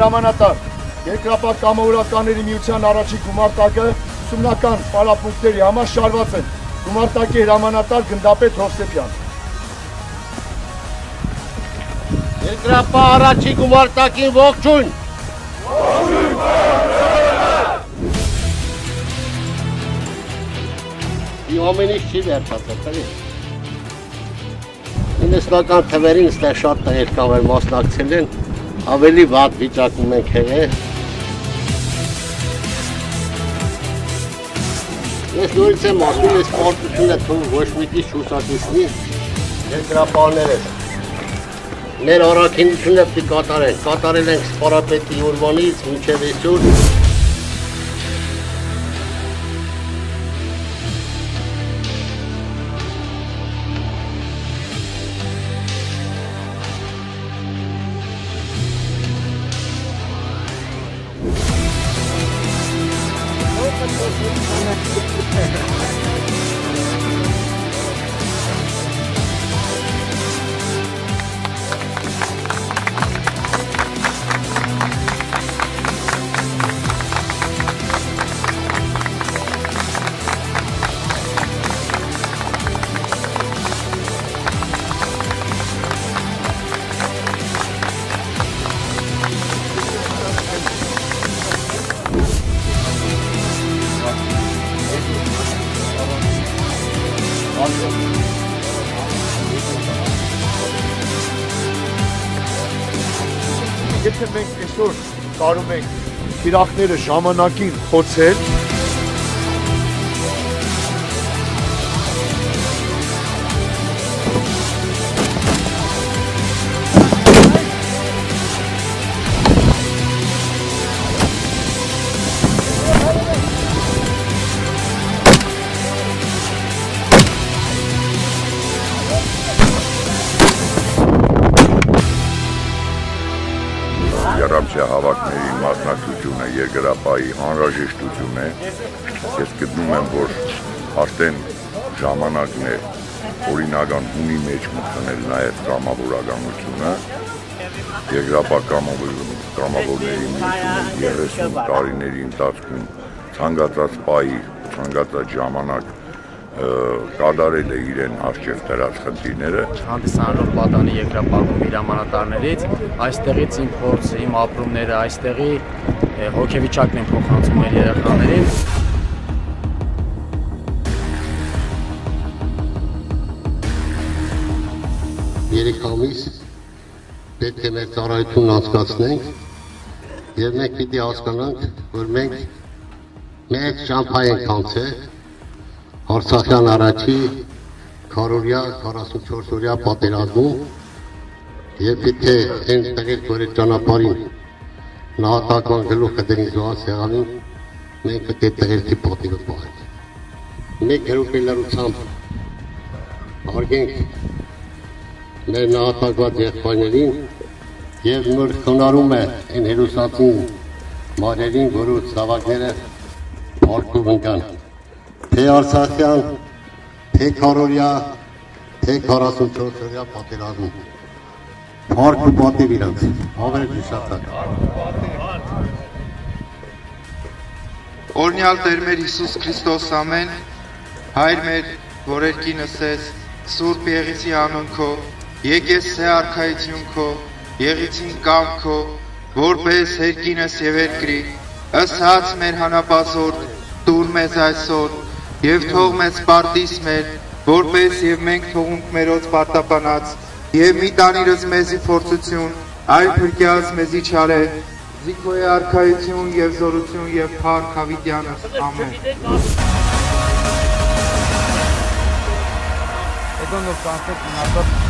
հրամանատար երկրապահ կամավորականների միության առաջին գումարտակը ուսումնական պարապունքտերի համար շարված են գումարտակի հրամանատար գնդապետ Հովսեփյան Երկրապահ առաջի գումարտակին ողջույն Ի ամեն ինչ չի վերջացել, տղի։ Ինստական թվերին ստեղ շատ տղեր կամ էր մասնակցել են, ավելի վատ վիճակում ենք եղել։ Ես նորից եմ ասում, ես պարտությունը թվում ոչ մի քիչ շուսակիցնի երկրապահները։ Մեր առաքինությունը պիտի կատարենք, կատարել ենք սպարապետի ուրվանից մինչև այսօր 呵呵呵。Եթե մենք այսօր կարող ենք թիրախները ժամանակին խոցել, Երամսյա հավաքների մասնակցությունը երկրապահի անհրաժեշտություն է։ Ես գտնում եմ, որ արդեն ժամանակն է օրինական ունի մեջ մտնել նաև կամավորականությունը։ Երկրապահ կամավորների միությունը 30 տարիների ընթացքում ցանկացած պահի, ցանկացած ժամանակ կադարել է իրեն արժև դրած խնդիրները հանդիսանալով պատանի երկրապահում հրամանատարներից, այստեղից իմ փորձը, իմ ապրումները, այստեղի հոգեվիճակն են փոխանցում մեր երեխաներին։ Երեք ամիս պետք է մեր ծառայությունն անցկացնենք եւ մենք պիտի հասկանանք, որ մենք մեծ ճամփա ենք անցել Արցախյան առաջի քարորյա 44 օրյա պատերազմում եւ եթե այն տղեր որ այդ ճանապարհին նահատակման գլուխը դրին զոհաց եղանին մենք պետք է տղերքի պատիվը պահենք մեկ հրուպի լրությամբ արգենք մեր նահատակված եղբայրներին եւ նոր խոնարում է այն հերոսացին մարերին, որոնց զավակները արկով ընկան թե Արցախյան, թե Քարորյա, թե 44 օրյա պատերազմում։ Փառք ու պատիվ իրանց։ Հավերք հիշատակ։ Օրնյալ Տեր մեր Հիսուս Քրիստոս ամեն, Հայր մեր, որ երկինս ես, Սուրբ Եղիսի անունքո, եկես սե արքայություն քո, եղիցին կամ քո, որպես երկինս եւ երկրի, ըստ հաց մեր հանապազորդ, դուր մեզ այսօր, եւ թող մեզ պարտիս մեր, որպես եւ մենք թողունք մերոց պարտապանած, եւ մի տանիրս մեզի փորձություն, այլ փրկյաս մեզի չարե, զիքոյ արքայություն եւ զորություն եւ փառք հավիտյանս, ամեն։ Եկոնով կանցեք մնացած